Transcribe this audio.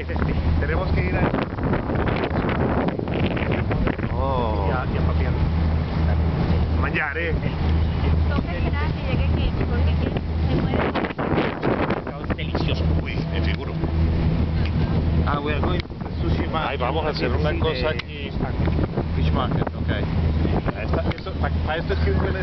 es. Este. Tenemos que ir a... Oh, Y a, y a papiar. que aquí, porque delicioso. Uy, me. Ah, going to the sushi market. Ahí vamos a hacer una cosa aquí. Fish market, okay. Esto es que huele